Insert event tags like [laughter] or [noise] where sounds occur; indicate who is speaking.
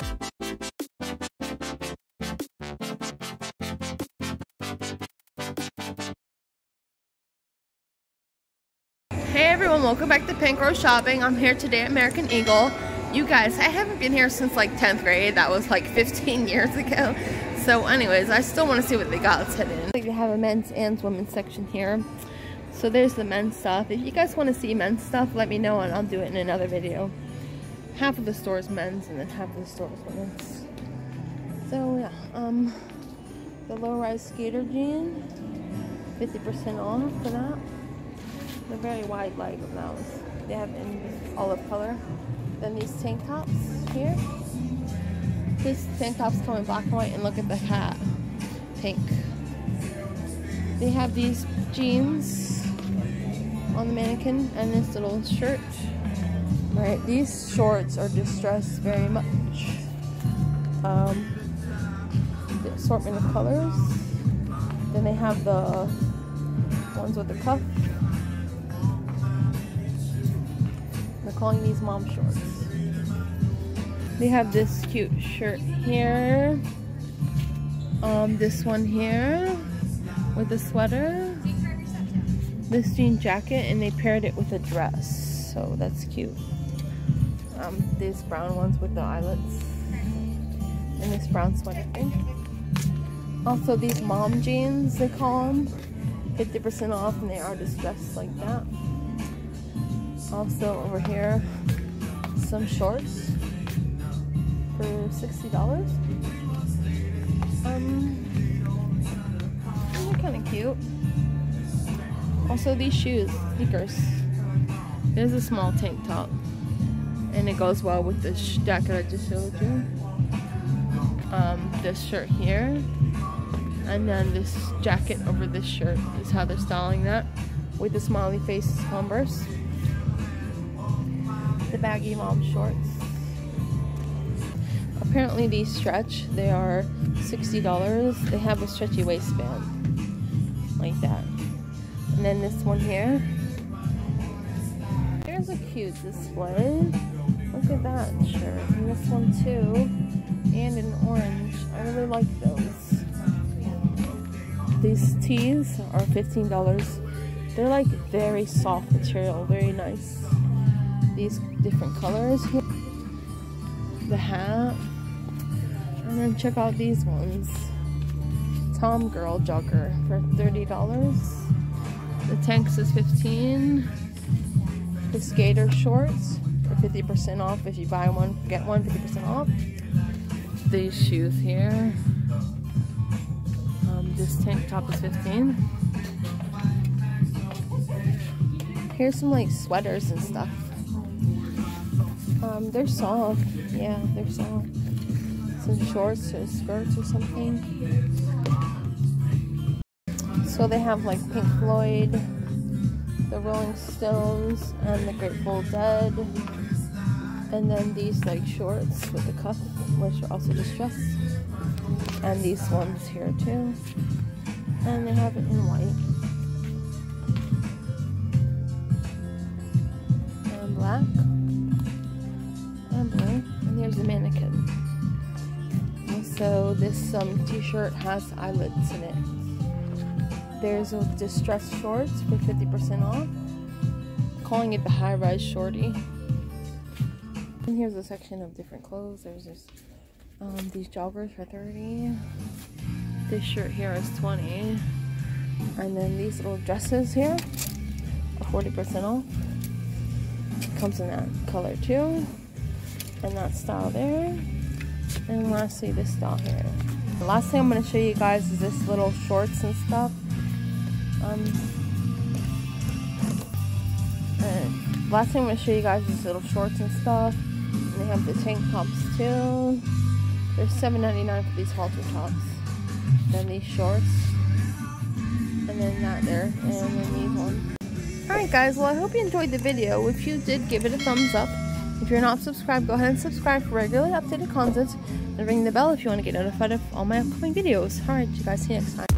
Speaker 1: Hey everyone, welcome back to Pink Rose Shopping. I'm here today at American Eagle. You guys, I haven't been here since like 10th grade. That was like [laughs] 15 years ago. So anyways, I still want to see what they got today. They have a men's and women's section here. So there's the men's stuff. If you guys want to see men's stuff, let me know and I'll do it in another video. Half of the store is men's and then half of the store is women's. So yeah, um, the low-rise skater jean, 50% off for that. The very wide leg of those. They have in olive color. Then these tank tops here. This tank top's come in black and white and look at the hat. Pink. They have these jeans on the mannequin and this little shirt. Right, these shorts are distressed very much. Um, the assortment of colors. Then they have the ones with the cuff They're calling these mom shorts. They have this cute shirt here. Um, this one here with a sweater. This jean jacket and they paired it with a dress. So that's cute. Um, these brown ones with the eyelets. And this brown sweater thing. Also these mom jeans, they call them. 50% off and they are distressed like that. Also over here, some shorts for $60. Um, they're kind of cute. Also these shoes, sneakers. There's a small tank top. And it goes well with this jacket I just showed you. Um, this shirt here. And then this jacket over this shirt is how they're styling that. With the smiley face Converse the baggy mom shorts. Apparently these stretch. They are $60. They have a stretchy waistband. Like that. And then this one here. Here's a cute display. Look at that shirt. And this one too. And an orange. I really like those. These tees are $15. They're like very soft material. Very nice these different colors here. The hat. And then check out these ones. Tom Girl Jogger for $30. The tanks is 15 The skater shorts for 50% off. If you buy one, get one 50% off. These shoes here. Um, this tank top is 15 Here's some like sweaters and stuff. Um, they're soft. Yeah, they're soft. Some shorts or skirts or something. So they have like Pink Floyd, the Rolling Stones, and the Grateful Dead. And then these like shorts with the cuff, which are also distressed. And these ones here too. And they have it in white. And black and blue. And there's a mannequin. so this um, t-shirt has eyelets in it. There's a distressed shorts for 50% off. Calling it the high-rise shorty. And here's a section of different clothes. There's this, um, these joggers for 30. This shirt here is 20. And then these little dresses here are 40% off. Comes in that color too and that style there. And lastly, this style here. The last thing I'm going to show you guys is this little shorts and stuff. Um, last thing I'm going to show you guys is little shorts and stuff. And they have the tank tops too. They're $7.99 for these halter tops. Then these shorts. And then that there. And then these ones. Alright guys, well I hope you enjoyed the video. If you did, give it a thumbs up. If you're not subscribed, go ahead and subscribe for regularly updated content and ring the bell if you want to get notified of all my upcoming videos. Alright, you guys, see you next time.